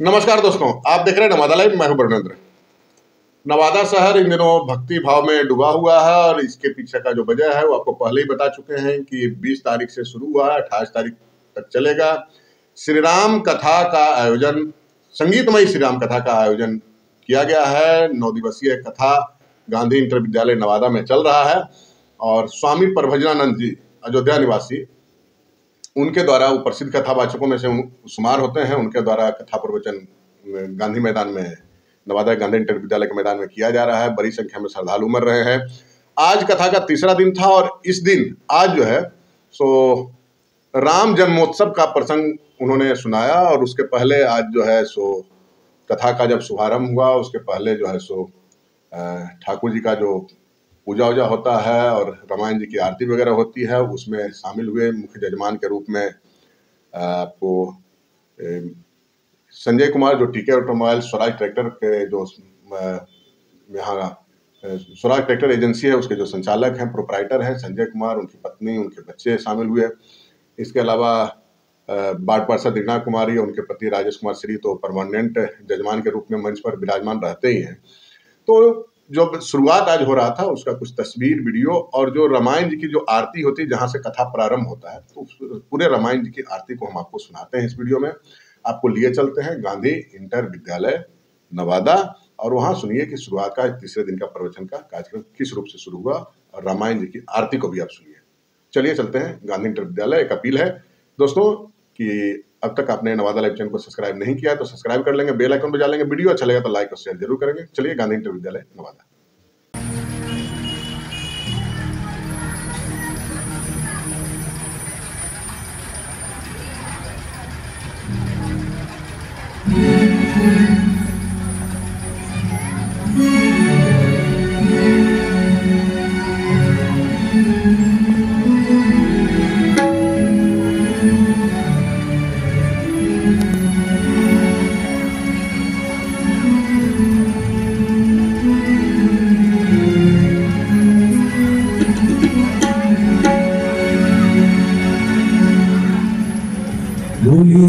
नमस्कार दोस्तों, आप देख रहे हैं नवादा लाइव, मैं हूँ ब्रनेंद्र नवादा शहर इन दिनों भक्ति भाव में डूबा हुआ है और इसके पीछे का जो वजह है, वो आपको पहले ही बता चुके हैं कि 20 तारीख से शुरू हुआ है, अट्ठाईस तारीख तक चलेगा। श्री राम कथा का आयोजन, संगीतमय श्री राम कथा का आयोजन किया गया है। नौ दिवसीय कथा गांधी इंटर विद्यालय नवादा में चल रहा है और स्वामी प्रभजनानंद जी, अयोध्या निवासी उनके द्वारा वो प्रसिद्ध कथावाचकों में से शुमार होते हैं। उनके द्वारा कथा प्रवचन गांधी मैदान में, नवादा गांधी इंटर विद्यालय के मैदान में किया जा रहा है। बड़ी संख्या में श्रद्धालु उमर रहे हैं। आज कथा का तीसरा दिन था और इस दिन आज जो है, सो राम जन्मोत्सव का प्रसंग उन्होंने सुनाया और उसके पहले आज जो है, सो कथा का जब शुभारंभ हुआ, उसके पहले जो है, सो ठाकुर जी का जो पूजा वूजा होता है और रामायण जी की आरती वगैरह होती है, उसमें शामिल हुए मुख्य जजमान के रूप में आपको संजय कुमार जो टीके ऑटोमोबाइल स्वराज ट्रैक्टर के जो यहाँ स्वराज ट्रैक्टर एजेंसी है, उसके जो संचालक हैं, प्रोपराइटर हैं, संजय कुमार, उनकी पत्नी, उनके बच्चे शामिल हुए। इसके अलावा बाढ़ पार्षद दिग्ना कुमारी उनके पति राजेश कुमार श्री तो परमानेंट जजमान के रूप में मंच पर विराजमान रहते ही हैं। तो जो शुरुआत आज हो रहा था, उसका कुछ तस्वीर, वीडियो और जो रामायण जी की जो आरती होती है, जहाँ से कथा प्रारंभ होता है तो पूरे रामायण जी की आरती को हम आपको सुनाते हैं इस वीडियो में। आपको लिए चलते हैं गांधी इंटर विद्यालय, नवादा, और वहाँ सुनिए कि शुरुआत का, तीसरे दिन का प्रवचन का कार्यक्रम किस रूप से शुरू हुआ और रामायण जी की आरती को भी आप सुनिए। चलिए चलते हैं, गांधी इंटर विद्यालय, एक अपील है। दोस्तों, कि अब तक आपने नवादा लाइव चैनल को सब्सक्राइब नहीं किया तो सब्सक्राइब कर लेंगे, बेल आइकन बजा लेंगे, वीडियो अच्छा लगेगा तो लाइक और शेयर ज़रूर करेंगे। चलिए, गांधी इंटर विद्यालय, नवादा।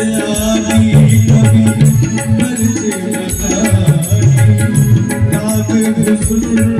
बोले श्याम